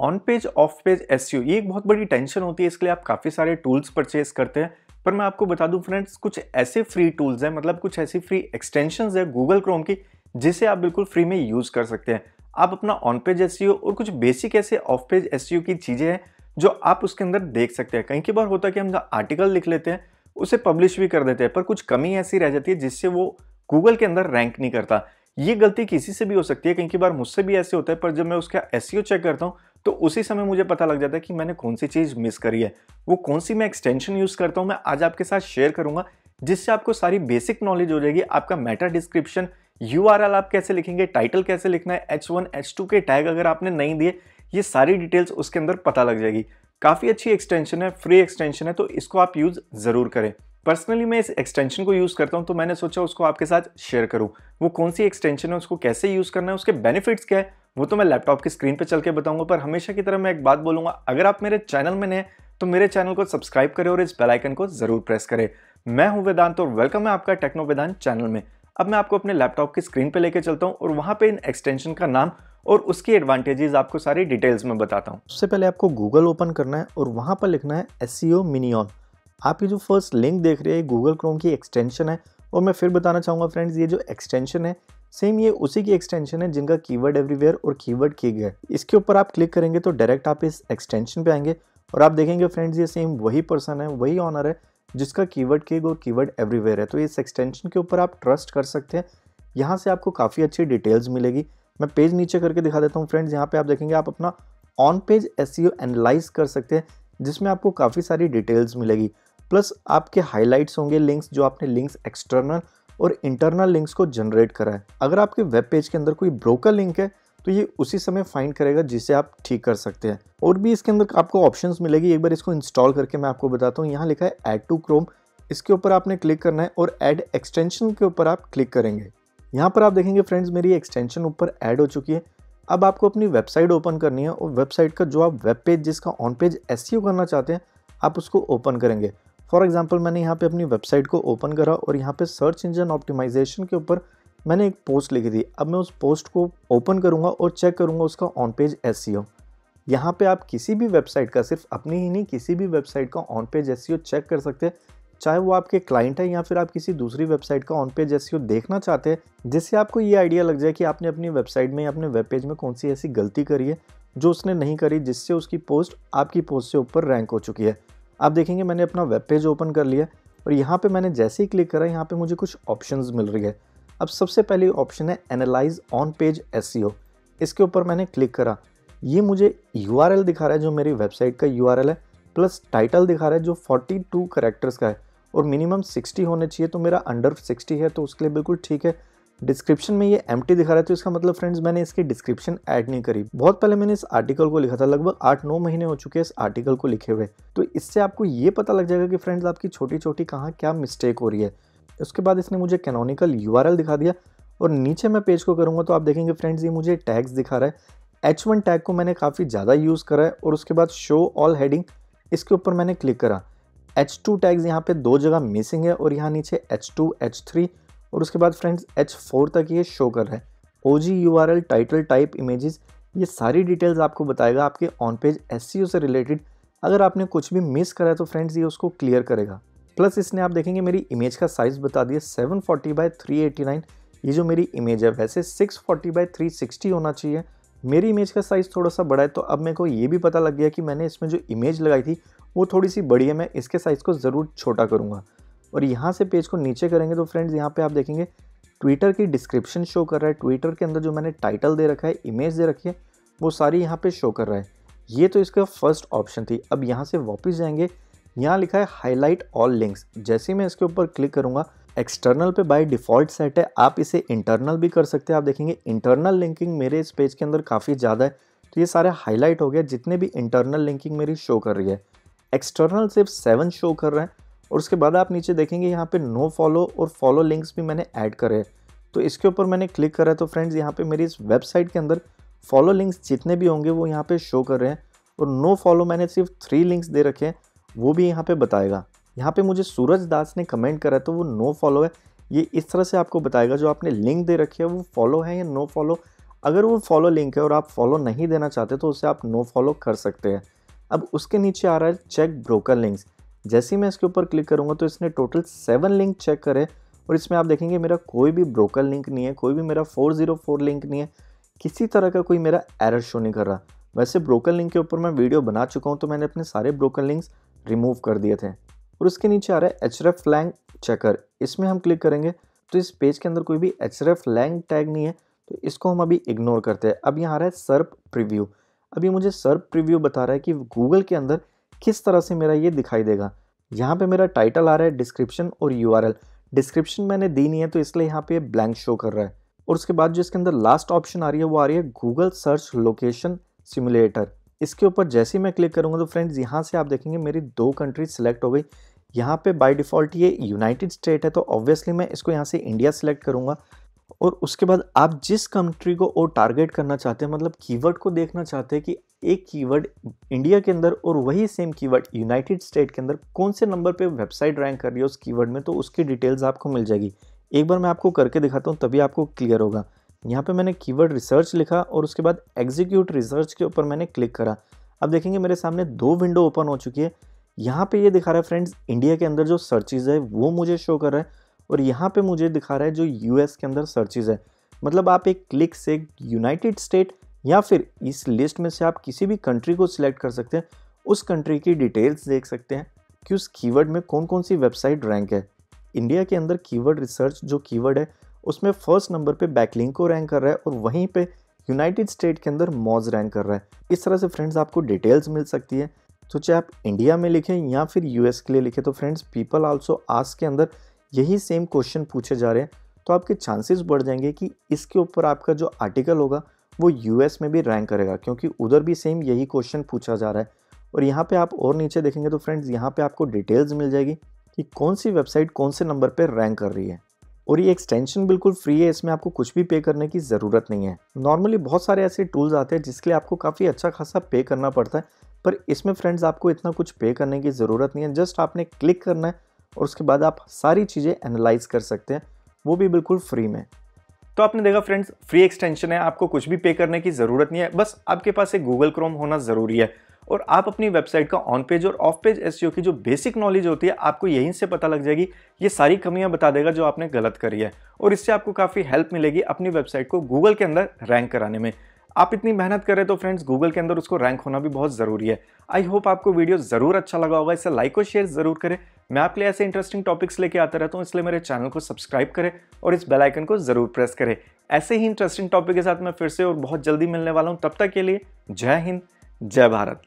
On page off page S ये एक बहुत बड़ी टेंशन होती है, इसके लिए आप काफ़ी सारे टूल्स परचेज करते हैं। पर मैं आपको बता दूँ फ्रेंड्स कुछ ऐसे फ्री टूल्स हैं मतलब कुछ ऐसी फ्री एक्सटेंशन है गूगल क्रोम की, जिसे आप बिल्कुल फ्री में यूज़ कर सकते हैं। आप अपना ऑन पेज एस और कुछ बेसिक ऐसे ऑफ़ पेज एस की चीज़ें हैं, जो आप उसके अंदर देख सकते हैं। कहीं कई बार होता है कि हम जो आर्टिकल लिख लेते हैं, उसे पब्लिश भी कर देते हैं, पर कुछ कमी ऐसी रह जाती है, जिससे वो गूगल के अंदर रैंक नहीं करता। ये गलती किसी से भी हो सकती है, कहीं कई बार मुझसे भी ऐसे होता है, पर जब मैं उसका एस चेक करता हूँ तो उसी समय मुझे पता लग जाता है कि मैंने कौन सी चीज़ मिस करी है। वो कौन सी मैं एक्सटेंशन यूज़ करता हूँ, मैं आज आपके साथ शेयर करूँगा, जिससे आपको सारी बेसिक नॉलेज हो जाएगी। आपका मेटा डिस्क्रिप्शन यूआरएल आप कैसे लिखेंगे टाइटल कैसे लिखना है एच वन एच टू के टैग अगर आपने नहीं दिए, ये सारी डिटेल्स उसके अंदर पता लग जाएगी। काफ़ी अच्छी एक्सटेंशन है फ्री एक्सटेंशन है तो इसको आप यूज़ ज़रूर करें। पर्सनली मैं इस एक्सटेंशन को यूज़ करता हूँ तो मैंने सोचा उसको आपके साथ शेयर करूँ। वो कौन सी एक्सटेंशन है, उसको कैसे यूज़ करना है, उसके बेनिफिट्स क्या है वो तो मैं लैपटॉप की स्क्रीन पे चल के बताऊँगा, पर हमेशा की तरह मैं एक बात बोलूँगा, अगर आप मेरे चैनल में नए तो मेरे चैनल को सब्सक्राइब करें और इस बेल आइकन को ज़रूर प्रेस करें। मैं हूँ वेदांत और वेलकम है आपका टेक्नो वेदांत चैनल में। अब मैं आपको अपने लैपटॉप की स्क्रीन पे लेके चलता हूँ और वहाँ पे इन एक्सटेंशन का नाम और उसकी एडवांटेजेस आपको सारी डिटेल्स में बताता हूँ। सबसे पहले आपको गूगल ओपन करना है और वहाँ पर लिखना है एस मिनियन आप ये जो फ़र्स्ट लिंक देख रहे हैं गूगल क्रोम की एक्सटेंशन है। और मैं फिर बताना चाहूँगा फ्रेंड्स ये जो एक्सटेंशन है सेम ये उसी की एक्सटेंशन है जिनका कीवर्ड एवरीवेयर और कीवर्ड की गया इसके ऊपर आप क्लिक करेंगे तो डायरेक्ट आप इस एक्सटेंशन पे आएँगे और आप देखेंगे फ्रेंड्स ये सेम वही पर्सन है, वही ऑनर है जिसका कीवर्ड किग और कीवर्ड एवरीवेयर है। तो इस एक्सटेंशन के ऊपर आप ट्रस्ट कर सकते हैं। यहाँ से आपको काफ़ी अच्छी डिटेल्स मिलेगी। मैं पेज नीचे करके दिखा देता हूँ फ्रेंड्स यहाँ पे आप देखेंगे आप अपना ऑन पेज एस एनालाइज कर सकते हैं, जिसमें आपको काफ़ी सारी डिटेल्स मिलेगी। प्लस आपके हाईलाइट्स होंगे लिंक्स जो आपने लिंक्स एक्सटर्नल और इंटरनल लिंक्स को जनरेट करा है। अगर आपके वेब पेज के अंदर कोई ब्रोकर लिंक है तो ये उसी समय फाइंड करेगा जिसे आप ठीक कर सकते हैं। और भी इसके अंदर आपको ऑप्शंस मिलेगी, एक बार इसको इंस्टॉल करके मैं आपको बताता हूँ। यहाँ लिखा है एड टू क्रोम इसके ऊपर आपने क्लिक करना है और एड एक्सटेंशन के ऊपर आप क्लिक करेंगे। यहाँ पर आप देखेंगे फ्रेंड्स मेरी एक्सटेंशन ऊपर ऐड हो चुकी है। अब आपको अपनी वेबसाइट ओपन करनी है और वेबसाइट का जो आप वेब पेज जिसका ऑन पेज एस करना चाहते हैं, आप उसको ओपन करेंगे। फॉर एग्ज़ाम्पल मैंने यहाँ पे अपनी वेबसाइट को ओपन करा और यहाँ पे सर्च इंजन ऑप्टिमाइजेशन के ऊपर मैंने एक पोस्ट लिखी थी। अब मैं उस पोस्ट को ओपन करूँगा और चेक करूँगा उसका on page S C O यहाँ पे आप किसी भी वेबसाइट का, सिर्फ़ अपनी ही नहीं, किसी भी वेबसाइट का on page S C O check कर सकते हैं। चाहे वो आपके क्लाइंट है या फिर आप किसी दूसरी वेबसाइट का on page S C O देखना चाहते हैं, जिससे आपको ये आइडिया लग जाए कि आपने अपनी वेबसाइट में अपने वेब पेज में कौन सी ऐसी गलती करी है, जो उसने नहीं करी, जिससे उसकी पोस्ट आपकी पोस्ट से ऊपर रैंक हो चुकी है। आप देखेंगे मैंने अपना वेब पेज ओपन कर लिया और यहाँ पे मैंने जैसे ही क्लिक करा, यहाँ पे मुझे कुछ ऑप्शंस मिल रही है। अब सबसे पहले ऑप्शन है एनालाइज ऑन पेज एस इसके ऊपर मैंने क्लिक करा। ये मुझे यूआरएल दिखा रहा है, जो मेरी वेबसाइट का यूआरएल है प्लस टाइटल दिखा रहा है, जो 42 करेक्टर्स का है। और मिनिमम 60 होने चाहिए तो मेरा अंडर 60 है तो उसके लिए बिल्कुल ठीक है। डिस्क्रिप्शन में ये एम दिखा रहा है तो इसका मतलब फ्रेंड्स मैंने इसकी डिस्क्रिप्शन ऐड नहीं करी। बहुत पहले मैंने इस आर्टिकल को लिखा था, लगभग आठ नौ महीने हो चुके हैं इस आर्टिकल को लिखे हुए। तो इससे आपको ये पता लग जाएगा कि फ्रेंड्स आपकी छोटी छोटी कहाँ क्या मिस्टेक हो रही है। उसके बाद इसने मुझे कैनोनिकल यू दिखा दिया और नीचे मैं पेज को करूँगा तो आप देखेंगे फ्रेंड्स ये मुझे टैग्स दिखा रहा है। एच वन टैग को मैंने काफ़ी ज़्यादा यूज़ करा है और उसके बाद शो ऑल हेडिंग इसके ऊपर मैंने क्लिक करा। एच टू टैग्स यहाँ पे दो जगह मिसिंग है और यहाँ नीचे एच टू एच थ्री और उसके बाद फ्रेंड्स एच फोर तक ये शो कर रहा है। O G U R L title type images ये सारी डिटेल्स आपको बताएगा। आपके ऑन पेज एस से रिलेटेड अगर आपने कुछ भी मिस करा है तो फ्रेंड्स, ये उसको क्लियर करेगा। प्लस इसने, आप देखेंगे, मेरी इमेज का साइज़ बता दिया 740 फोर्टी बाई थ्री ये जो मेरी इमेज है, वैसे 640 फोर्टी बाई थ्री होना चाहिए। मेरी इमेज का साइज़ थोड़ा सा बड़ा है तो अब मेरे को ये भी पता लग गया कि मैंने इसमें जो इमेज लगाई थी, वो थोड़ी सी बड़ी है। मैं इसके साइज़ को ज़रूर छोटा करूँगा। और यहाँ से पेज को नीचे करेंगे तो फ्रेंड्स यहाँ पे आप देखेंगे ट्विटर की डिस्क्रिप्शन शो कर रहा है। ट्विटर के अंदर जो मैंने टाइटल दे रखा है इमेज दे रखी है, वो सारी यहाँ पे शो कर रहा है। ये तो इसका फ़र्स्ट ऑप्शन थी। अब यहाँ से वापस जाएँगे, यहाँ लिखा है हाईलाइट ऑल लिंक्स जैसे मैं इसके ऊपर क्लिक करूँगा एक्सटर्नल पे बाय डिफ़ॉल्ट सेट है। आप इसे इंटरनल भी कर सकते हैं। आप देखेंगे इंटरनल लिंकिंग मेरे इस पेज के अंदर काफ़ी ज़्यादा है। तो ये सारे हाईलाइट हो गया। जितने भी इंटरनल लिंकिंग मेरी शो कर रही है एक्सटर्नल सिर्फ़ सेवन शो कर रहे हैं। और उसके बाद आप नीचे देखेंगे यहाँ पे नो फॉलो और फॉलो लिंक्स भी मैंने ऐड करे तो इसके ऊपर मैंने क्लिक करा तो फ्रेंड्स यहाँ पे मेरी इस वेबसाइट के अंदर फॉलो लिंक्स जितने भी होंगे वो यहाँ पे शो कर रहे हैं। और नो फॉलो मैंने सिर्फ़ थ्री लिंक्स दे रखे हैं, वो भी यहाँ पे बताएगा। यहाँ पे मुझे सूरज दास ने कमेंट करा तो वो नो फॉलो है। ये इस तरह से आपको बताएगा, जो आपने लिंक दे रखी है वो फॉलो है या नो फॉलो अगर वो फॉलो लिंक है और आप फॉलो नहीं देना चाहते तो उसे आप नो फॉलो कर सकते हैं। अब उसके नीचे आ रहा है चेक ब्रोकर लिंक्स जैसे ही मैं इसके ऊपर क्लिक करूँगा तो इसने टोटल सेवन लिंक चेक करे और इसमें आप देखेंगे मेरा कोई भी ब्रोकर लिंक नहीं है, कोई भी मेरा फोर ज़ीरो फोर लिंक नहीं है, किसी तरह का कोई मेरा एरर शो नहीं कर रहा। वैसे ब्रोकर लिंक के ऊपर मैं वीडियो बना चुका हूँ तो मैंने अपने सारे ब्रोकर लिंक्स रिमूव कर दिए थे। और उसके नीचे आ रहा है एच रेफ लैंग चेकर इसमें हम क्लिक करेंगे तो इस पेज के अंदर कोई भी एच रेफ लैंग टैग नहीं है तो इसको हम अभी इग्नोर करते हैं। अब यहाँ आ रहा है सर्प प्रिव्यू। अभी मुझे सर्प प्रिव्यू बता रहा है कि गूगल के अंदर किस तरह से मेरा ये दिखाई देगा? यहाँ पे मेरा टाइटल आ रहा है डिस्क्रिप्शन और यूआरएल डिस्क्रिप्शन मैंने दी नहीं है तो इसलिए यहाँ पे ब्लैंक शो कर रहा है। और उसके बाद जो इसके अंदर लास्ट ऑप्शन आ रही है, वो आ रही है गूगल सर्च लोकेशन सिमुलेटर इसके ऊपर जैसे ही मैं क्लिक करूँगा तो फ्रेंड्स यहाँ से आप देखेंगे मेरी दो कंट्रीज़ सेलेक्ट हो गई। यहाँ पे बाय डिफ़ॉल्ट ये यूनाइटेड स्टेट है तो ऑब्वियसली मैं इसको यहाँ से इंडिया सेलेक्ट करूँगा। और उसके बाद आप जिस कंट्री को और टारगेट करना चाहते हैं मतलब कीवर्ड को देखना चाहते हैं कि एक कीवर्ड इंडिया के अंदर और वही सेम कीवर्ड यूनाइटेड स्टेट के अंदर कौन से नंबर पे वेबसाइट रैंक कर रही है उस कीवर्ड में तो उसकी डिटेल्स आपको मिल जाएगी। एक बार मैं आपको करके दिखाता हूँ, तभी आपको क्लियर होगा। यहाँ पे मैंने कीवर्ड रिसर्च लिखा और उसके बाद एग्जीक्यूट रिसर्च के ऊपर मैंने क्लिक करा। अब देखेंगे मेरे सामने दो विंडो ओपन हो चुकी है। यहाँ पे ये दिखा रहा है फ्रेंड्स इंडिया के अंदर जो सर्चिज़ है, वो मुझे शो कर रहा है और यहाँ पे मुझे दिखा रहा है जो यूएस के अंदर सर्चिज़ है। मतलब आप एक क्लिक से यूनाइटेड स्टेट या फिर इस लिस्ट में से आप किसी भी कंट्री को सिलेक्ट कर सकते हैं। उस कंट्री की डिटेल्स देख सकते हैं कि उस कीवर्ड में कौन कौन सी वेबसाइट रैंक है। इंडिया के अंदर कीवर्ड रिसर्च जो कीवर्ड है, उसमें फ़र्स्ट नंबर पे बैकलिंक को रैंक कर रहा है और वहीं पे यूनाइटेड स्टेट के अंदर मॉज रैंक कर रहा है। इस तरह से फ्रेंड्स आपको डिटेल्स मिल सकती है। तो चाहे आप इंडिया में लिखें या फिर यूएस के लिए लिखें तो फ्रेंड्स पीपल आल्सो आज के अंदर यही सेम क्वेश्चन पूछे जा रहे हैं। तो आपके चांसेस बढ़ जाएँगे कि इसके ऊपर आपका जो आर्टिकल होगा वो यूएस में भी रैंक करेगा, क्योंकि उधर भी सेम यही क्वेश्चन पूछा जा रहा है। और यहाँ पे आप और नीचे देखेंगे तो फ्रेंड्स यहाँ पे आपको डिटेल्स मिल जाएगी कि कौन सी वेबसाइट कौन से नंबर पर रैंक कर रही है। और ये एक्सटेंशन बिल्कुल फ्री है, इसमें आपको कुछ भी पे करने की ज़रूरत नहीं है। नॉर्मली बहुत सारे ऐसे टूल्स आते हैं जिसके लिए आपको काफ़ी अच्छा खासा पे करना पड़ता है, पर इसमें फ्रेंड्स आपको इतना कुछ पे करने की ज़रूरत नहीं है। जस्ट आपने क्लिक करना है और उसके बाद आप सारी चीज़ें एनालाइज कर सकते हैं, वो भी बिल्कुल फ्री में। तो आपने देखा फ्रेंड्स फ्री एक्सटेंशन है, आपको कुछ भी पे करने की ज़रूरत नहीं है, बस आपके पास एक गूगल क्रोम होना ज़रूरी है। और आप अपनी वेबसाइट का ऑन पेज और ऑफ़ पेज एस की जो बेसिक नॉलेज होती है, आपको यहीं से पता लग जाएगी, ये सारी कमियाँ बता देगा जो आपने गलत करी है। और इससे आपको काफ़ी हेल्प मिलेगी अपनी वेबसाइट को गूगल के अंदर रैंक कराने में। आप इतनी मेहनत करें तो फ्रेंड्स गूगल के अंदर उसको रैंक होना भी बहुत ज़रूरी है। आई होप आपको वीडियो ज़रूर अच्छा लगा होगा, इसे लाइक और शेयर ज़रूर करें। मैं आपके लिए ऐसे इंटरेस्टिंग टॉपिक्स लेके आता रहता हूँ, इसलिए मेरे चैनल को सब्सक्राइब करें और इस बेल आइकन को ज़रूर प्रेस करें। ऐसे ही इंटरेस्टिंग टॉपिक के साथ मैं फिर से और बहुत जल्दी मिलने वाला हूँ। तब तक के लिए जय हिंद, जय भारत।